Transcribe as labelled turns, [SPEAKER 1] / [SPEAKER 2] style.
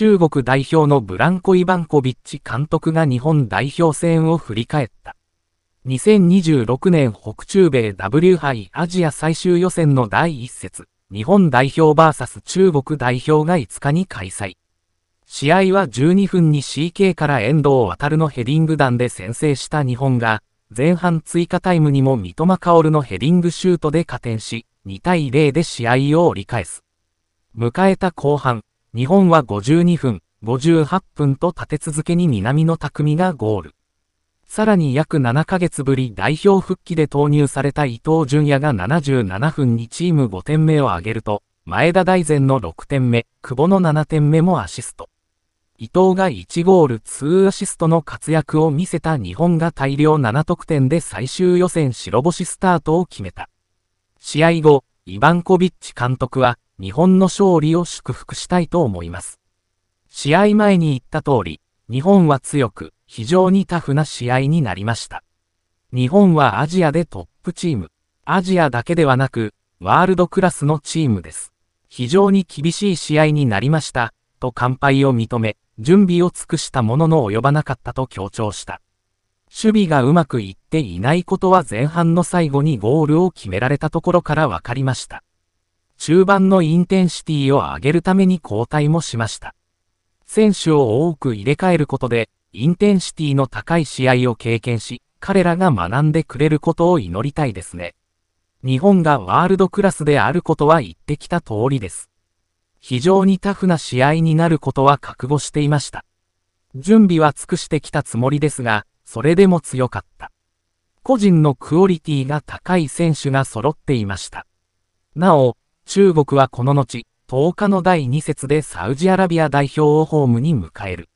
[SPEAKER 1] 中国代表のブランコ・イバンコビッチ監督が日本代表戦を振り返った。2026年北中米 W 杯アジア最終予選の第一節、日本代表 VS 中国代表が5日に開催。試合は12分に CK から遠藤航のヘディング弾で先制した日本が、前半追加タイムにも三笘薫のヘディングシュートで加点し、2対0で試合を折り返す。迎えた後半、日本は52分、58分と立て続けに南野匠がゴール。さらに約7ヶ月ぶり代表復帰で投入された伊藤淳也が77分にチーム5点目を挙げると、前田大然の6点目、久保の7点目もアシスト。伊藤が1ゴール2アシストの活躍を見せた日本が大量7得点で最終予選白星スタートを決めた。試合後、イバンコビッチ監督は、日本の勝利を祝福したいと思います。試合前に言った通り、日本は強く、非常にタフな試合になりました。日本はアジアでトップチーム。アジアだけではなく、ワールドクラスのチームです。非常に厳しい試合になりました、と乾杯を認め、準備を尽くしたものの及ばなかったと強調した。守備がうまくいっていないことは前半の最後にゴールを決められたところから分かりました。中盤のインテンシティを上げるために交代もしました。選手を多く入れ替えることで、インテンシティの高い試合を経験し、彼らが学んでくれることを祈りたいですね。日本がワールドクラスであることは言ってきた通りです。非常にタフな試合になることは覚悟していました。準備は尽くしてきたつもりですが、それでも強かった。個人のクオリティが高い選手が揃っていました。なお、中国はこの後、10日の第2節でサウジアラビア代表をホームに迎える。